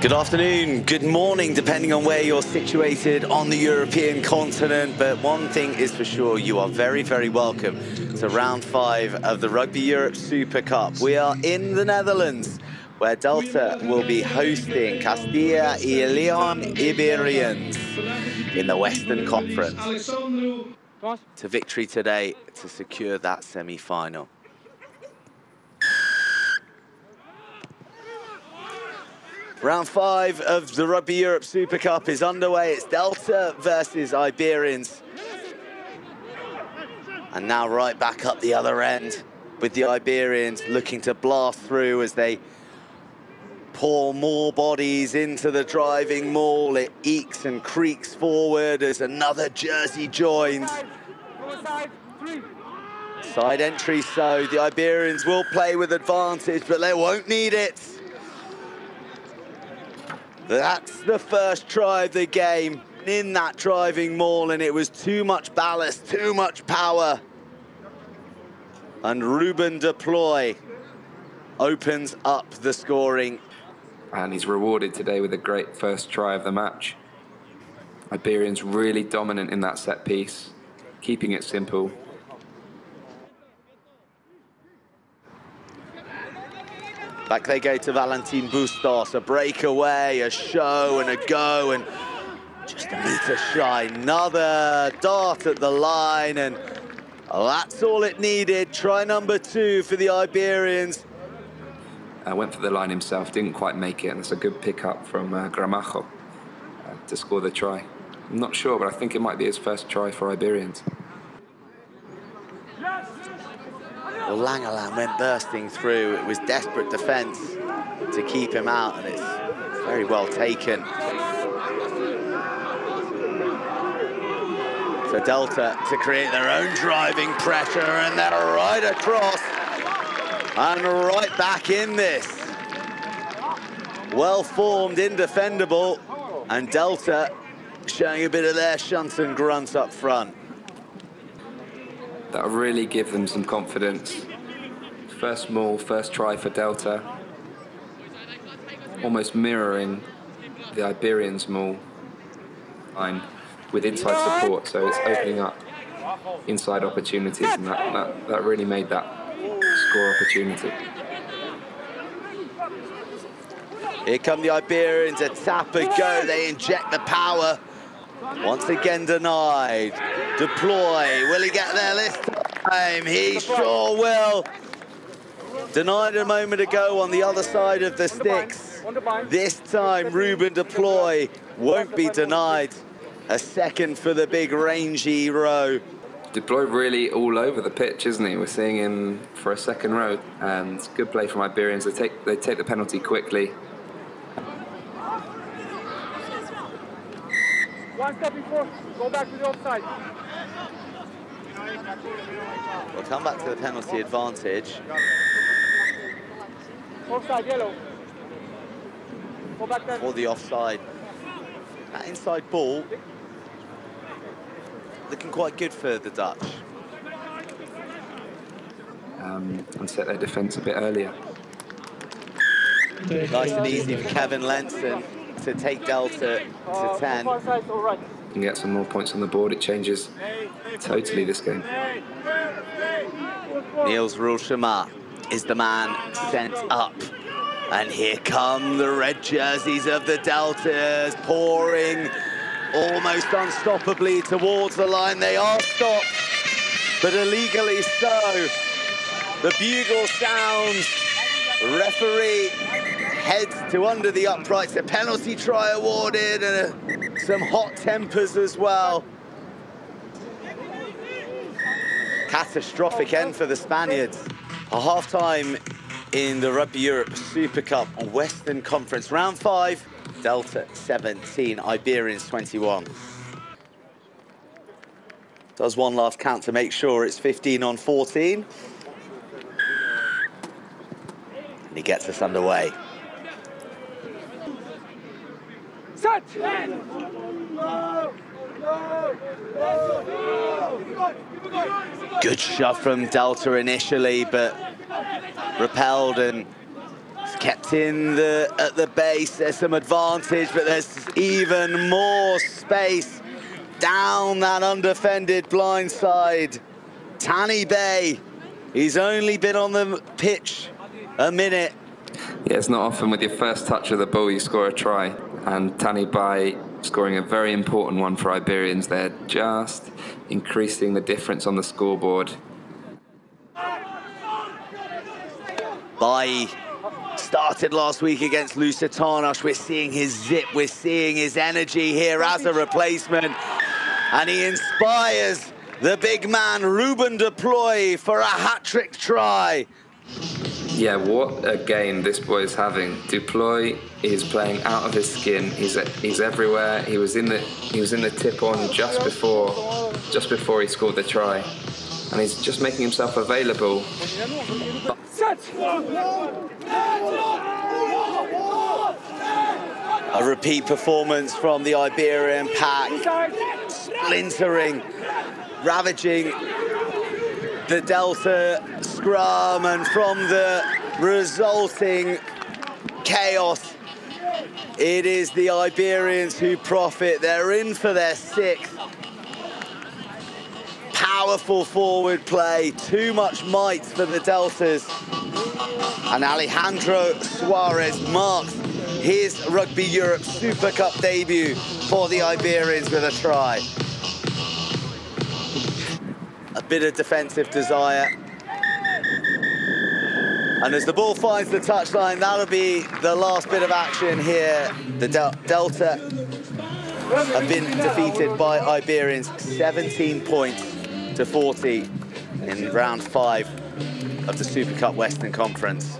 Good afternoon, good morning, depending on where you're situated on the European continent. But one thing is for sure, you are very, very welcome to round five of the Rugby Europe Super Cup. We are in the Netherlands, where Delta will be hosting Castilla y Leon Iberians in the Western Conference. To victory today to secure that semi-final. Round five of the Rugby Europe Super Cup is underway. It's Delta versus Iberians. And now right back up the other end with the Iberians looking to blast through as they pour more bodies into the driving maul. It eeks and creaks forward as another jersey joins. Side entry so the Iberians will play with advantage, but they won't need it. That's the first try of the game in that driving maul, and it was too much ballast, too much power. And Ruben du Plooy opens up the scoring. And he's rewarded today with a great first try of the match. Iberians really dominant in that set piece, keeping it simple, Back they go to Valentin Bustos, a breakaway, a show and a go, and just a meter shy. Another dart at the line, and that's all it needed. Try number two for the Iberians. Uh, went for the line himself, didn't quite make it, and it's a good pickup from uh, Gramajo uh, to score the try. I'm not sure, but I think it might be his first try for Iberians. Well, went bursting through. It was desperate defence to keep him out, and it's very well taken. For Delta to create their own driving pressure, and they're right across and right back in this. Well formed, indefendable, and Delta showing a bit of their shunt and grunt up front that'll really give them some confidence. First maul, first try for Delta. Almost mirroring the Iberians maul line with inside support, so it's opening up inside opportunities, and that, that, that really made that score opportunity. Here come the Iberians, a tap and go, they inject the power. Once again denied. du Plooy, will he get there this time? He sure will. Denied a moment ago on the other side of the sticks. This time, Ruben du Plooy won't be denied. A second for the big rangy row. du Plooy really all over the pitch, isn't he? We're seeing him for a second row, and good play from Iberians. They take they take the penalty quickly. One step before, go back to the offside. We'll come back to the penalty advantage. Offside, yellow. Go back there. For the offside. That inside ball looking quite good for the Dutch. Um, and set their defence a bit earlier. Nice and easy for Kevin Lenson to take Delta to 10. And get some more points on the board. It changes totally this game. Niels Rulshama is the man sent up. And here come the red jerseys of the Deltas pouring almost unstoppably towards the line. They are stopped, but illegally so. The bugle sounds. Referee heads to under the uprights. A penalty try awarded and a, some hot tempers as well. Catastrophic end for the Spaniards. A half-time in the Rugby Europe Super Cup Western Conference. Round five, Delta 17, Iberians 21. Does one last count to make sure it's 15 on 14. And he gets us underway. Set! Good shove from Delta initially, but repelled and kept in the at the base. There's some advantage, but there's even more space down that undefended blind side. Tanni Bay, he's only been on the pitch a minute. Yeah, it's not often with your first touch of the ball you score a try. And Tani Bey scoring a very important one for Iberians. They're just increasing the difference on the scoreboard. Bey started last week against Lusitanos. We're seeing his zip, we're seeing his energy here as a replacement. And he inspires the big man, Ruben du Plooy, for a hat-trick try. Yeah, what a game this boy is having. du Plooy is playing out of his skin. He's he's everywhere. He was in the he was in the tip on just before just before he scored the try, and he's just making himself available. A repeat performance from the Iberian pack, splintering, ravaging the Delta scrum and from the resulting chaos, it is the Iberians who profit. They're in for their sixth. Powerful forward play, too much might for the Deltas. And Alejandro Suarez marks his Rugby Europe Super Cup debut for the Iberians with a try bit of defensive desire. And as the ball finds the touchline, that'll be the last bit of action here. The Del Delta have been defeated by Iberians 17 points to 40 in round five of the Super Cup Western Conference.